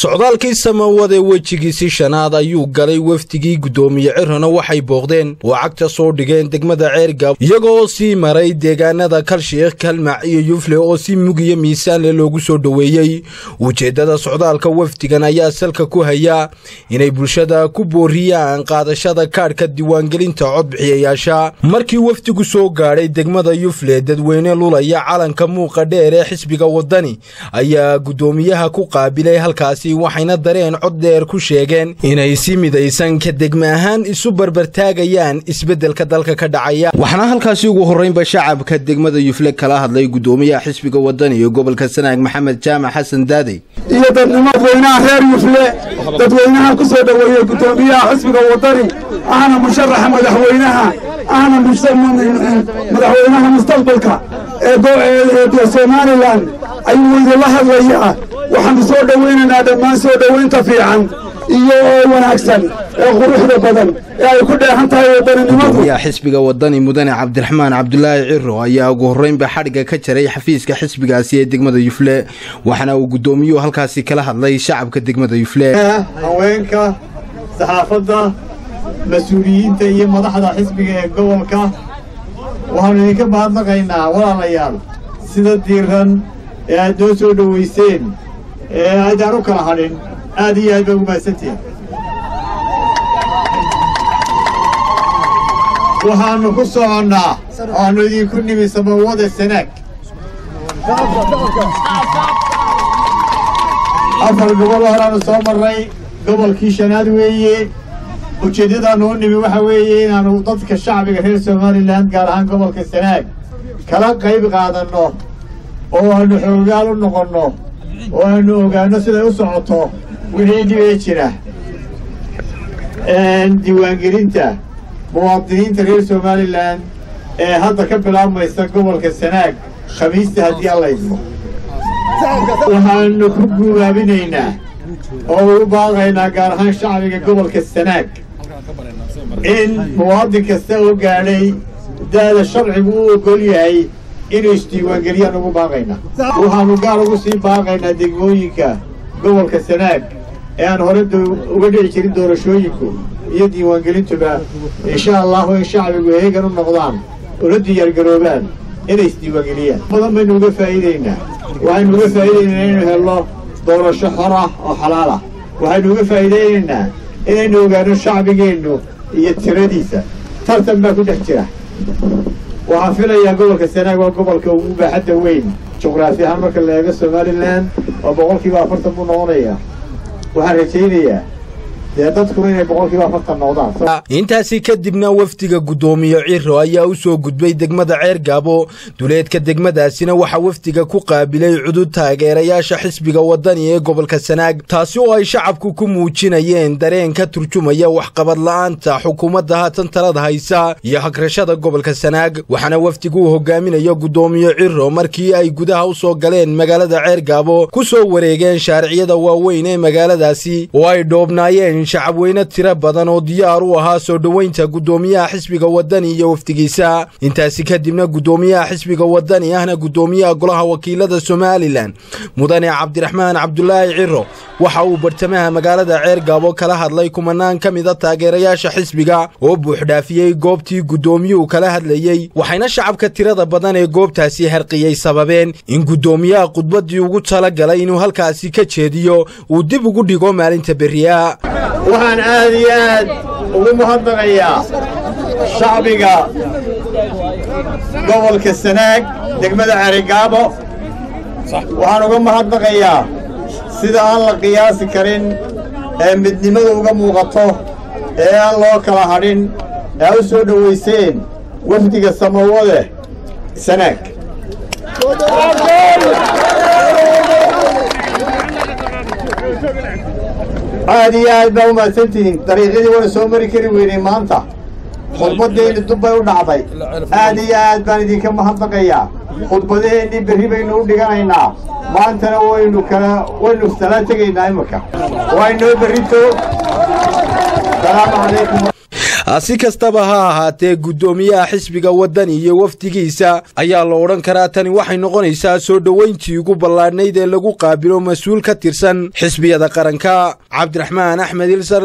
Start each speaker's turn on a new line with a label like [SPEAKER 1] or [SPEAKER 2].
[SPEAKER 1] socdaalkii samawade wejigiisii shanaad ayuu galay wafdigii guddoomiye cirana waxay booqdeen. Oo cagta soo dhigeen degmada ceergaab iyagoo sii maray deegaanada kalshiikh kalmac iyo yufle oo si mugiyo miisaanle loogu soo dhoweeyey. Ujeeddada socdaalka wafdigan ayaa salka ku haya inay bulshada ku booriyaan qaadashada kaadhka diiwaangelinta codbixiyayaasha markii wafdigu soo gaadhay degmada yufle dadweyne lulaya calanka muuqa dheer ee xisbiga wadani ayaa guddoomiyaha ku qaabilay halkaasi waxayna dareen cod dheer ku sheegeen inay si midaysan ka degma ahaan isu barbartaagayaan isbeddelka dalka ka dhacaya. Waxaana halkaasi ugu horraynba shacabka degmada yufle kala hadlay guddoomiyaha xisbiga wadani iyo gobolka sanaag maxamed jaamac xasan daadey
[SPEAKER 2] iyo dadnimadweynaha reer yufle dadweynaha ku soo dhoweeyey guddoomiyaha xisbiga wadani ahna musharaxa madaxweynaha ahna madaxweynaha mustaqbalka ee somalilan ayuu idinla hadlayaa waxaanu soo dhowaynaynaa dhammaan soo dhowaynta fiican iyo oo wanaagsan ee quruxda badan ee ay ku dheehan tahay wadaninimadu
[SPEAKER 1] xisbiga wadani mudane cabdiraxmaan cabdulaahi ciro ayaa ugu horreynba xadhigga ka jaray xafiiska xisbigaasi ee degmada yufle waxaana uu guddoomiyuhu halkaasi kala hadlay shacabka degmada yufle.
[SPEAKER 3] Haweenka saxaafadda mas'uuliyiinta iyo madaxda xisbiga ee gobolka waxaanu idinka mahadnaqaynaa walaalayaal sida diiran ee aad noo soo dhowayseen ee aydaan u kala hadhin aad iyo aad baa ugu mahadsantihin waxaannu ku soconnaa waxaannu idinku nimi samawada sanaag afar gobol horaannu soo marray gobolkii shanaad weeye ujeeddadaannu u nimi waxa weeye inaannu dadka shacbiga reer somalilan gaar ahaan gobolka sanaag kala qayb qaadanno oo aannu xoogaal u noqonno oo aannu ogaanno siday u socoto wixii dhibee jira diiwaangelinta muwaadiniinta reer somalilan ee hadda ka bilaabmaysa gobolka sanaag khamiista haddii allayfo waxaannu ku guubaabinaynaa oo ugu baaqaynaa gaar ahaan shacbiga gobolka sanaag in muwaadin kasta oo gaadhay da'da sharcigu u oggol yahay inuu isdiiwaangeliyaan ugu baaqaynaa waxaannu gaar ugu sii baaqaynaa degmooyinka gobolka sanaag ee aan hore uga dhici jirin doorashooyinku iyo diiwaangelintuba insha allahu in shacbigu heegan u noqdaan una diyaargaroobaan inay isdiiwaangeliyaan badan baynu uga faa'iidaynaa. Waxaynu uga faa'iidaynaynaa inaynu helno doorasho xor ah oo xalaal ah. Waxaynu uga faa'iidaynaynaa inaynu ogaano shacbigeennu iyo tiradiisa. Tartan baa ku dhex jira waxaan filayaa gobolka sanaag waa gobolka ugu baaxadda weyn. Juqraafi ahaan marka la eego somalilan oo boqolkiiba afartan buu noqonayaa. Waxaan rajaynayaa
[SPEAKER 1] intaasi kadibna wafdiga guddoomiye ciro ayaa u soo gudbay degmada ceergaabo duleedka degmadaasina waxaa wafdiga ku qaabilay cudud taageerayaasha xisbiga wadani ee gobolka sanaag. Taasi oo ay shacabku ku muujinayeen dareen ka turjumaya waxqabad la'aanta xukuumadda haatan talada haysa iyo hagrashada gobolka sanaag. Waxaana wafdigu uu hogaaminayo guddoomiye ciro markii ay gudaha u soo galeen magaalada ceergaabo ku soo wareegeen shaariciyada waaweyn ee magaaladaasi oo ay dhoobnaayeen shacabweyne tiro badan oo diyaar u ahaa soo dhoweynta guddoomiyaha xisbiga wadani iyo wafdigiisa. Intaasi kadibna guddoomiyaha xisbiga wadani ahna guddoomiyaha golaha wakiilada somalilan mudane cabdiraxmaan cabdulaahi ciro waxa uu bartamaha magaalada ceergaabo kala hadlay kumanaan ka mida taageerayaasha xisbiga oo buuxdhaafiyey goobtii guddoomiyuhu kala hadlayey. Waxayna shacabka tirada badan ee goobtaasi harqiyey sababeen in guddoomiyaha khudbaddii ugu tala galay inuu halkaasi ka jeediyo uu dib ugu dhigo maalinta berriya
[SPEAKER 3] waxaan aad iyo aad ugu mahadnaqayaa shacbiga gobolka sanaag degmada cerigaabo waxaan uga mahadnaqayaa sida aan la qiyaasi karin ee midnimada uga muuqato ee aan loo kala hadhin ee u soo dhowayseen wafdiga samawade sanaag aad iyo aad baa u mahadsantihiin. Dariiqyadii wayna soo mari kari weynay maanta. Khudbaddeenni dubbay u dhacday. Aad iyo aad baan idinka mahadnaqayaa. Khudbadaheennii berri baynu u dhiganaynaa. Maantana waynu kala waynu tala tegaynaa iminka. Waa inoo berrito. Salaamu calaykum
[SPEAKER 1] si kastaba ha ahaatee guddoomiyaha xisbiga waddani iyo wafdigiisa ayaa la odhan karaa tani waxay noqonaysaa soo dhoweyntii ugu ballaadhnayd ee lagu qaabilo mas'uul ka tirsan xisbiyada qaranka. Cabdiraxmaan axmed ilsar